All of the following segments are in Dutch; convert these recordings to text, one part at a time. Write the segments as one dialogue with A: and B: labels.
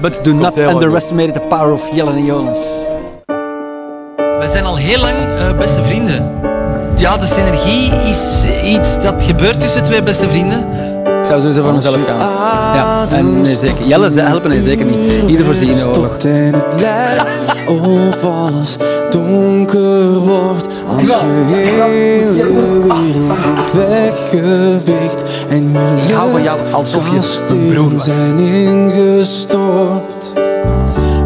A: But do not underestimate the power of Jelle en Jonas.
B: We zijn al heel lang eh, beste vrienden. Ja, de synergie is iets dat gebeurt tussen twee beste vrienden.
A: Ik zou sowieso voor mezelf gaan. Ja, en nee, zeker. Jelle ze helpen nee, zeker niet. Ieder voor zich in de oorlog.
C: En het lijkt of alles donker wordt Als je wordt weggeveegd En je
A: Ik hou van jou alsof je mijn broer was.
C: zijn ingestort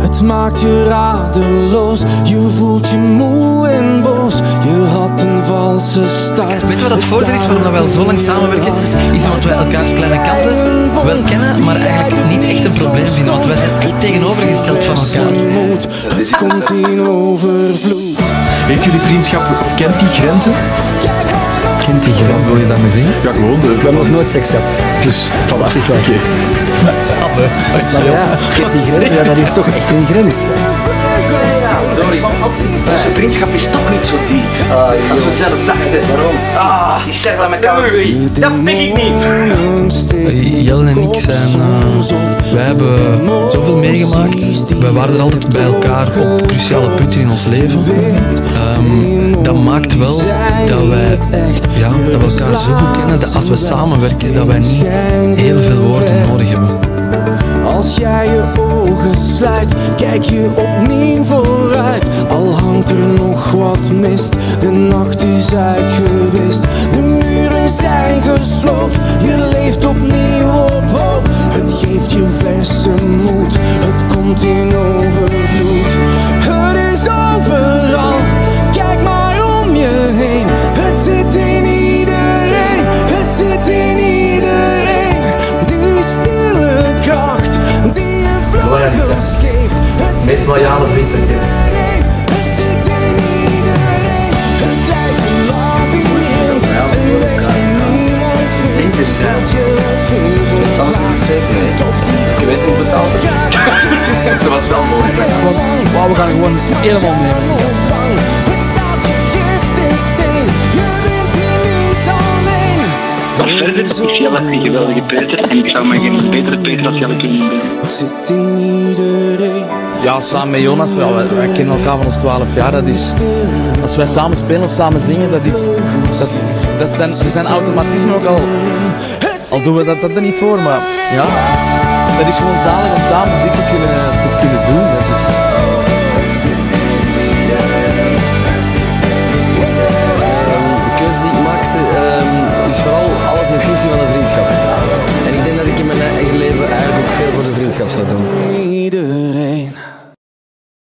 C: het maakt je radeloos, je voelt je moe en boos Je had een valse start
B: Weet je wat het voordeel is waarom we al zo lang samenwerken? Is omdat we elkaars kleine kanten wel kennen, maar eigenlijk niet echt een probleem vinden. Want wij zijn echt tegenovergesteld van elkaar.
C: Het komt in overvloed
D: Heeft jullie vriendschap of kent die grenzen?
A: Kent die
D: Wat wil je daarmee zeggen? Ja, gewoon.
A: We hebben nog nooit seks gehad.
D: Dus, fantastisch. Oké.
A: Maar ja, kent die grens, ja, dat is toch echt een grens.
E: Onze vriendschap is toch niet zo diep als we zelf dachten. Waarom? Ah, die server met KWG. Dat pik ik niet.
B: Jelle en ik zijn, uh, wij hebben zoveel meegemaakt. Wij waren er altijd bij elkaar op cruciale punten in ons leven. Dat maakt wel dat wij, ja, dat we elkaar zo goed kennen dat als we samenwerken, dat wij niet heel veel woorden nodig hebben.
C: Als jij je ogen sluit, kijk je opnieuw vooruit. Al hangt er nog wat mist, de nacht is uitgewist. De muren zijn gesloopt,
E: Meest loyale vriend dat je
C: het. Het
E: is,
C: je
E: weet hoe betaald Dat was wel mooi.
A: Wauw, we gaan gewoon helemaal nemen.
F: Maar verder is Jelle een geweldige Peter en ik zou me geen betere Peter als Jelle kunnen vinden.
C: Het zit in iedereen.
D: Ja, samen met Jonas, wij, wij kennen elkaar van ons 12 jaar. Dat is, als wij samen spelen of samen zingen, dat, is, dat, dat zijn, er zijn automatismen ook al. Al doen we dat, dat er niet voor, maar ja, dat is gewoon zalig om samen dit te kunnen, te kunnen
G: vooral alles in functie van de vriendschap. En ik denk dat ik in mijn eigen leven eigenlijk ook veel voor de vriendschap zou doen.